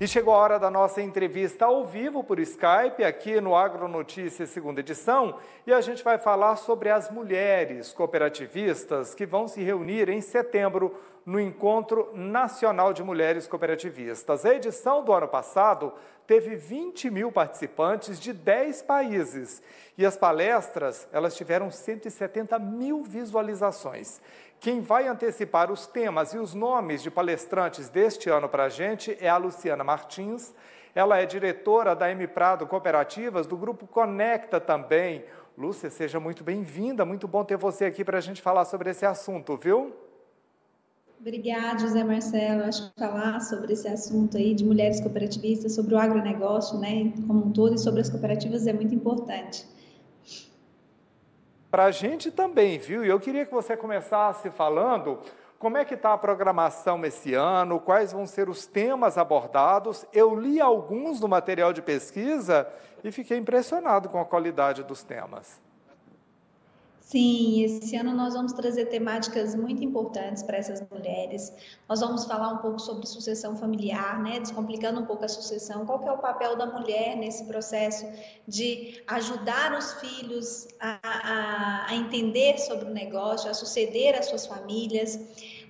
E chegou a hora da nossa entrevista ao vivo por Skype, aqui no Agronotícias, segunda edição, e a gente vai falar sobre as mulheres cooperativistas que vão se reunir em setembro no Encontro Nacional de Mulheres Cooperativistas. A edição do ano passado teve 20 mil participantes de 10 países e as palestras elas tiveram 170 mil visualizações. Quem vai antecipar os temas e os nomes de palestrantes deste ano para a gente é a Luciana Martins. Ela é diretora da M Prado Cooperativas, do grupo Conecta também. Lúcia, seja muito bem-vinda, muito bom ter você aqui para a gente falar sobre esse assunto, viu? Obrigada, José Marcelo. Acho que falar sobre esse assunto aí de mulheres cooperativistas, sobre o agronegócio, né, como um todo, e sobre as cooperativas é muito importante para a gente também, viu? E eu queria que você começasse falando como é que está a programação esse ano, quais vão ser os temas abordados. Eu li alguns do material de pesquisa e fiquei impressionado com a qualidade dos temas. Sim, esse ano nós vamos trazer temáticas muito importantes para essas mulheres. Nós vamos falar um pouco sobre sucessão familiar, né? Descomplicando um pouco a sucessão. Qual que é o papel da mulher nesse processo de ajudar os filhos a, a, a entender sobre o negócio, a suceder as suas famílias.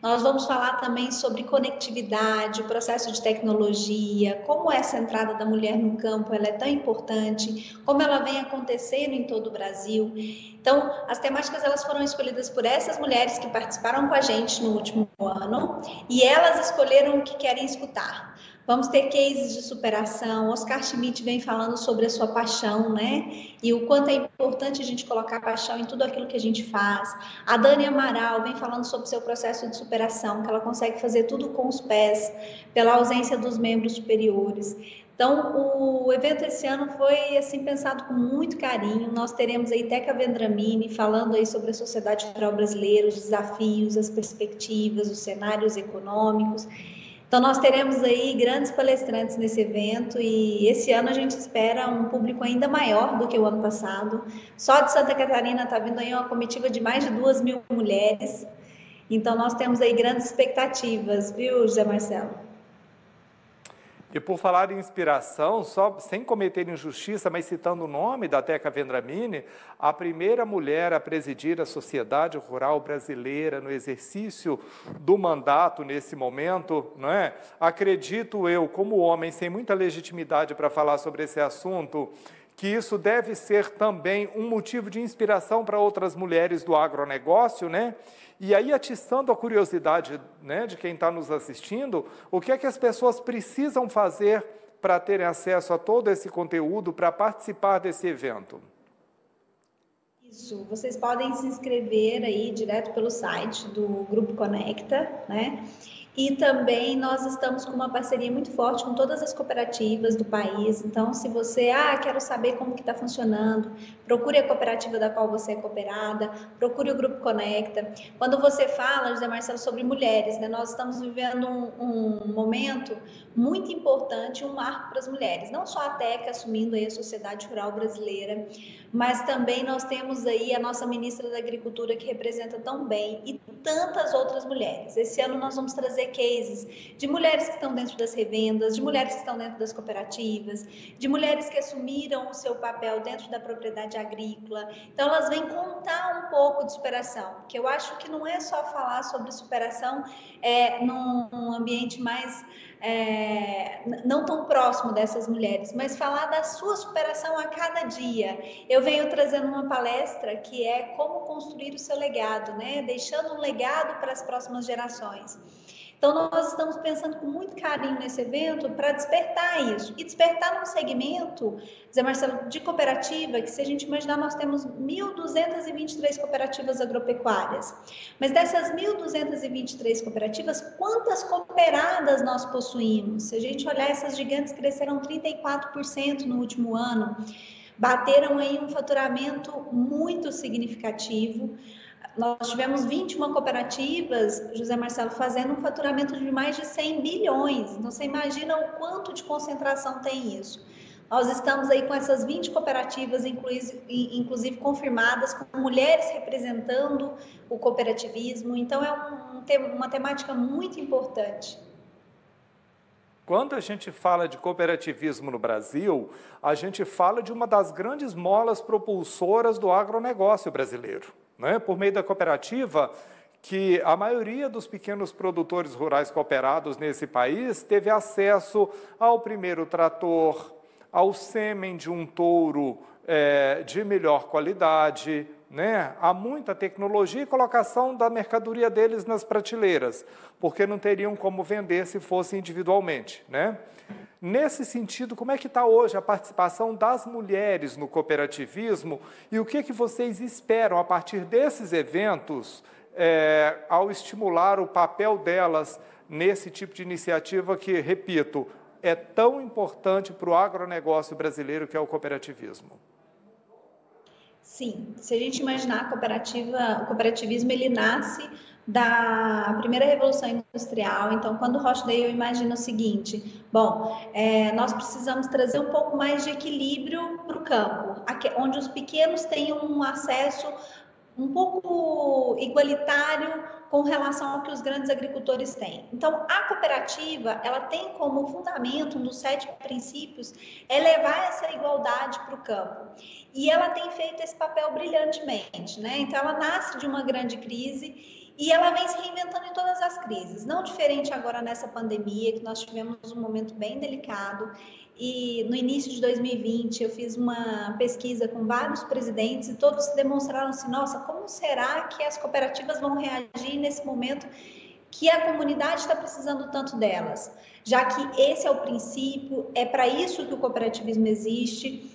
Nós vamos falar também sobre conectividade, o processo de tecnologia, como essa entrada da mulher no campo ela é tão importante, como ela vem acontecendo em todo o Brasil. Então, as temáticas elas foram escolhidas por essas mulheres que participaram com a gente no último ano e elas escolheram o que querem escutar. Vamos ter cases de superação. Oscar Schmidt vem falando sobre a sua paixão, né? E o quanto é importante a gente colocar paixão em tudo aquilo que a gente faz. A Dani Amaral vem falando sobre o seu processo de superação, que ela consegue fazer tudo com os pés, pela ausência dos membros superiores. Então, o evento esse ano foi assim pensado com muito carinho. Nós teremos aí Teca Vendramini falando aí sobre a sociedade rural brasileira, os desafios, as perspectivas, os cenários econômicos. Então, nós teremos aí grandes palestrantes nesse evento e esse ano a gente espera um público ainda maior do que o ano passado. Só de Santa Catarina está vindo aí uma comitiva de mais de duas mil mulheres. Então, nós temos aí grandes expectativas, viu, José Marcelo? E por falar em inspiração, só sem cometer injustiça, mas citando o nome da Teca Vendramini, a primeira mulher a presidir a sociedade rural brasileira no exercício do mandato nesse momento, não é? Acredito eu, como homem sem muita legitimidade para falar sobre esse assunto, que isso deve ser também um motivo de inspiração para outras mulheres do agronegócio, né? E aí, atiçando a curiosidade né, de quem está nos assistindo, o que é que as pessoas precisam fazer para terem acesso a todo esse conteúdo, para participar desse evento? Isso, vocês podem se inscrever aí direto pelo site do Grupo Conecta, né? E também nós estamos com uma parceria muito forte com todas as cooperativas do país. Então, se você, ah, quero saber como que está funcionando, procure a cooperativa da qual você é cooperada, procure o Grupo Conecta. Quando você fala, José Marcelo, sobre mulheres, né, nós estamos vivendo um, um momento muito importante, um marco para as mulheres. Não só a TECA assumindo aí a sociedade rural brasileira, mas também nós temos aí a nossa ministra da Agricultura que representa tão bem e tantas outras mulheres. Esse ano nós vamos trazer cases de mulheres que estão dentro das revendas, de mulheres que estão dentro das cooperativas, de mulheres que assumiram o seu papel dentro da propriedade agrícola. Então elas vêm contar um pouco de superação, que eu acho que não é só falar sobre superação é, num ambiente mais é, não tão próximo dessas mulheres, mas falar da sua superação a cada dia. Eu venho trazendo uma palestra que é como construir o seu legado, né? Deixando um legado para as próximas gerações. Então, nós estamos pensando com muito carinho nesse evento para despertar isso. E despertar num segmento, Zé Marcelo, de cooperativa, que se a gente imaginar, nós temos 1.223 cooperativas agropecuárias. Mas dessas 1.223 cooperativas, quantas cooperadas nós possuímos? Se a gente olhar, essas gigantes cresceram 34% no último ano, bateram aí um faturamento muito significativo nós tivemos 21 cooperativas, José Marcelo, fazendo um faturamento de mais de 100 bilhões. Então, você imagina o quanto de concentração tem isso. Nós estamos aí com essas 20 cooperativas, inclusive, confirmadas, com mulheres representando o cooperativismo. Então, é um, uma temática muito importante. Quando a gente fala de cooperativismo no Brasil, a gente fala de uma das grandes molas propulsoras do agronegócio brasileiro. Né? Por meio da cooperativa, que a maioria dos pequenos produtores rurais cooperados nesse país teve acesso ao primeiro trator, ao sêmen de um touro é, de melhor qualidade, né? há muita tecnologia e colocação da mercadoria deles nas prateleiras, porque não teriam como vender se fosse individualmente. Né? Nesse sentido, como é que está hoje a participação das mulheres no cooperativismo e o que, que vocês esperam a partir desses eventos é, ao estimular o papel delas nesse tipo de iniciativa que, repito, é tão importante para o agronegócio brasileiro que é o cooperativismo? Sim, se a gente imaginar a cooperativa, o cooperativismo ele nasce da primeira revolução industrial. Então, quando Rochdale eu imagino o seguinte: bom, é, nós precisamos trazer um pouco mais de equilíbrio para o campo, onde os pequenos tenham um acesso um pouco igualitário com relação ao que os grandes agricultores têm. Então, a cooperativa, ela tem como fundamento, um dos sete princípios, é levar essa igualdade para o campo. E ela tem feito esse papel brilhantemente, né? Então, ela nasce de uma grande crise e ela vem se reinventando em todas as crises, não diferente agora nessa pandemia, que nós tivemos um momento bem delicado e no início de 2020 eu fiz uma pesquisa com vários presidentes e todos demonstraram assim: nossa, como será que as cooperativas vão reagir nesse momento que a comunidade está precisando tanto delas? Já que esse é o princípio, é para isso que o cooperativismo existe.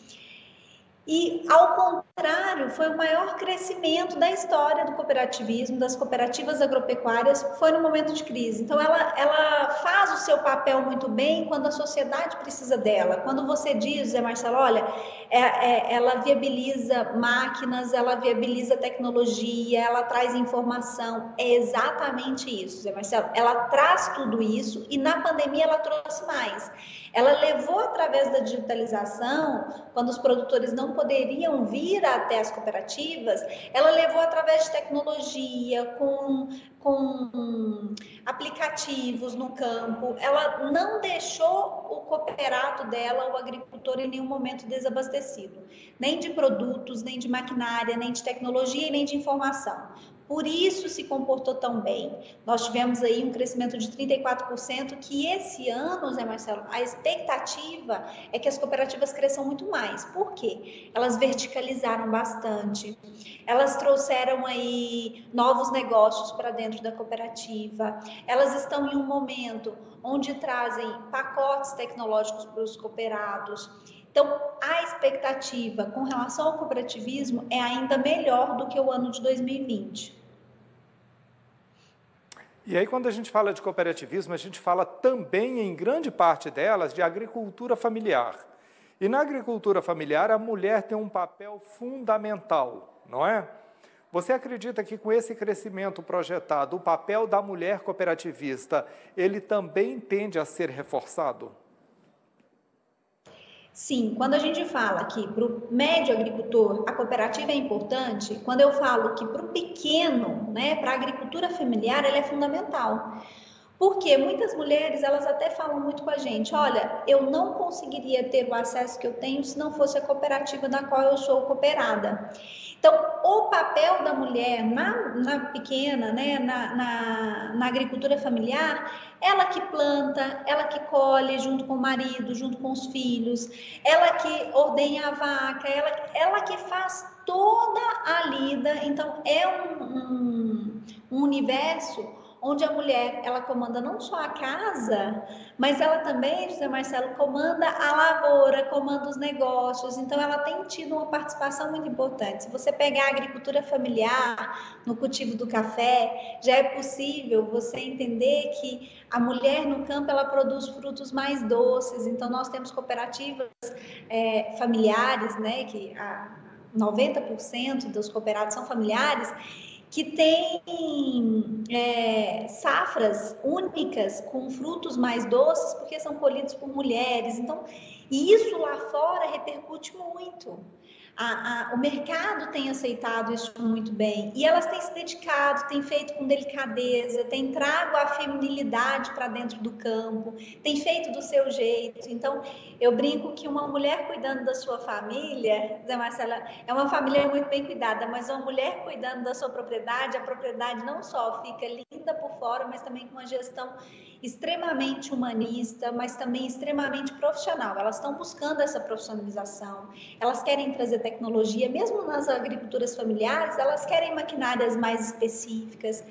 E, ao contrário, foi o maior crescimento da história do cooperativismo, das cooperativas agropecuárias, foi no momento de crise. Então, ela, ela faz o seu papel muito bem quando a sociedade precisa dela. Quando você diz, Zé Marcelo, olha, é, é, ela viabiliza máquinas, ela viabiliza tecnologia, ela traz informação. É exatamente isso, Zé Marcelo. Ela traz tudo isso e na pandemia ela trouxe mais. Ela levou através da digitalização, quando os produtores não poderiam vir até as cooperativas, ela levou através de tecnologia, com, com aplicativos no campo. Ela não deixou o cooperado dela, o agricultor, em nenhum momento desabastecido, nem de produtos, nem de maquinária, nem de tecnologia e nem de informação por isso se comportou tão bem. Nós tivemos aí um crescimento de 34%, que esse ano, Zé Marcelo, a expectativa é que as cooperativas cresçam muito mais. Por quê? Elas verticalizaram bastante, elas trouxeram aí novos negócios para dentro da cooperativa, elas estão em um momento onde trazem pacotes tecnológicos para os cooperados. Então, a expectativa com relação ao cooperativismo é ainda melhor do que o ano de 2020. E aí, quando a gente fala de cooperativismo, a gente fala também, em grande parte delas, de agricultura familiar. E na agricultura familiar, a mulher tem um papel fundamental, não é? Você acredita que com esse crescimento projetado, o papel da mulher cooperativista, ele também tende a ser reforçado? Sim, quando a gente fala que para o médio agricultor a cooperativa é importante, quando eu falo que para o pequeno, né, para a agricultura familiar, ela é fundamental. Porque muitas mulheres, elas até falam muito com a gente, olha, eu não conseguiria ter o acesso que eu tenho se não fosse a cooperativa da qual eu sou cooperada. Então, o papel da mulher na, na pequena, né, na, na, na, agricultura familiar, ela que planta, ela que colhe junto com o marido, junto com os filhos, ela que ordenha a vaca, ela, ela que faz toda a lida. Então, é um, um, um universo onde a mulher ela comanda não só a casa, mas ela também, José Marcelo, comanda a lavoura, comanda os negócios. Então ela tem tido uma participação muito importante. Se você pegar a agricultura familiar no cultivo do café, já é possível você entender que a mulher no campo ela produz frutos mais doces. Então nós temos cooperativas é, familiares, né, que a 90% dos cooperados são familiares que tem é, safras únicas com frutos mais doces porque são colhidos por mulheres. Então, isso lá fora repercute muito. A, a, o mercado tem aceitado isso muito bem e elas têm se dedicado, têm feito com delicadeza, têm trago a feminilidade para dentro do campo, têm feito do seu jeito. Então, eu brinco que uma mulher cuidando da sua família, Zé Marcela, é uma família muito bem cuidada, mas uma mulher cuidando da sua propriedade, a propriedade não só fica linda por fora, mas também com uma gestão extremamente humanista, mas também extremamente profissional. Elas estão buscando essa profissionalização, elas querem trazer tecnologia, mesmo nas agriculturas familiares, elas querem maquinárias mais específicas.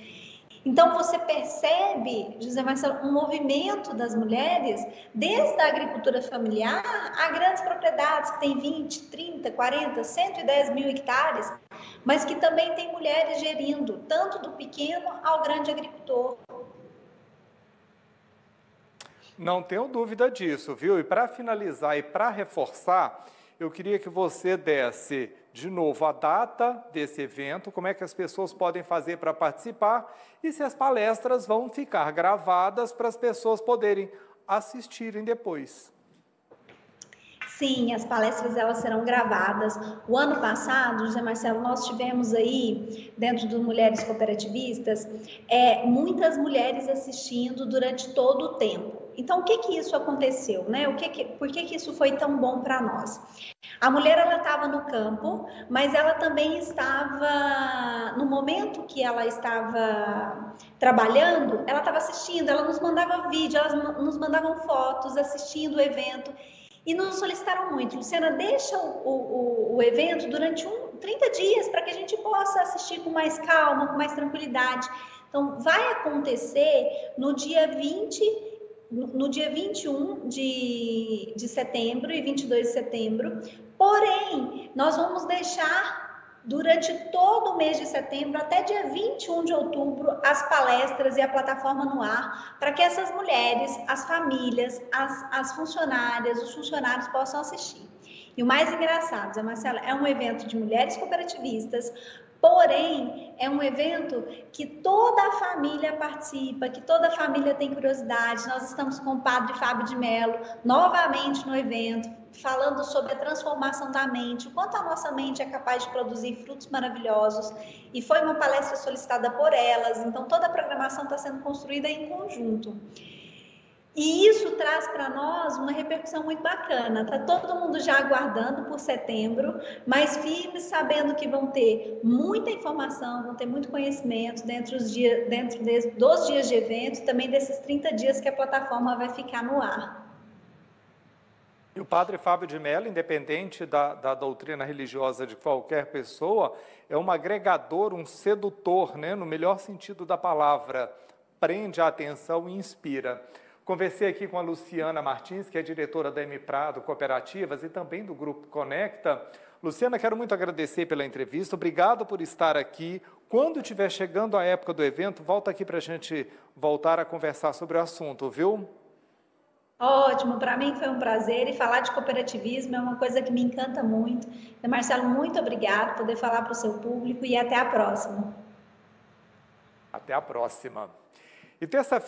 Então, você percebe, José Marcelo, um movimento das mulheres, desde a agricultura familiar a grandes propriedades que têm 20, 30, 40, 110 mil hectares, mas que também tem mulheres gerindo, tanto do pequeno ao grande agricultor. Não tenho dúvida disso, viu? E para finalizar e para reforçar, eu queria que você desse de novo a data desse evento, como é que as pessoas podem fazer para participar e se as palestras vão ficar gravadas para as pessoas poderem assistirem depois. Sim, as palestras elas serão gravadas. O ano passado, José Marcelo, nós tivemos aí, dentro do Mulheres Cooperativistas, é, muitas mulheres assistindo durante todo o tempo. Então, o que que isso aconteceu, né? O que que, por que que isso foi tão bom para nós? A mulher ela estava no campo, mas ela também estava no momento que ela estava trabalhando, ela estava assistindo, ela nos mandava vídeo, elas nos mandavam fotos assistindo o evento e nos solicitaram muito, Luciana, deixa o, o, o evento durante um, 30 dias para que a gente possa assistir com mais calma, com mais tranquilidade. Então, vai acontecer no dia 20, no dia 21 de, de setembro e 22 de setembro, porém, nós vamos deixar durante todo o mês de setembro, até dia 21 de outubro, as palestras e a plataforma no ar, para que essas mulheres, as famílias, as, as funcionárias, os funcionários possam assistir. E o mais engraçado, Zé Marcela, é um evento de mulheres cooperativistas, Porém, é um evento que toda a família participa, que toda a família tem curiosidade. Nós estamos com o padre Fábio de Mello novamente no evento, falando sobre a transformação da mente, o quanto a nossa mente é capaz de produzir frutos maravilhosos. E foi uma palestra solicitada por elas, então toda a programação está sendo construída em conjunto. E isso traz para nós uma repercussão muito bacana. Tá todo mundo já aguardando por setembro, mas firmes sabendo que vão ter muita informação, vão ter muito conhecimento dentro, dos dias, dentro de, dos dias de evento, também desses 30 dias que a plataforma vai ficar no ar. E o padre Fábio de Mello, independente da, da doutrina religiosa de qualquer pessoa, é um agregador, um sedutor, né, no melhor sentido da palavra. Prende a atenção e inspira. Conversei aqui com a Luciana Martins, que é diretora da M Prado Cooperativas e também do Grupo Conecta. Luciana, quero muito agradecer pela entrevista, obrigado por estar aqui. Quando estiver chegando a época do evento, volta aqui para a gente voltar a conversar sobre o assunto, viu? Ótimo, para mim foi um prazer e falar de cooperativismo é uma coisa que me encanta muito. Marcelo, muito obrigado por poder falar para o seu público e até a próxima. Até a próxima. E terça-feira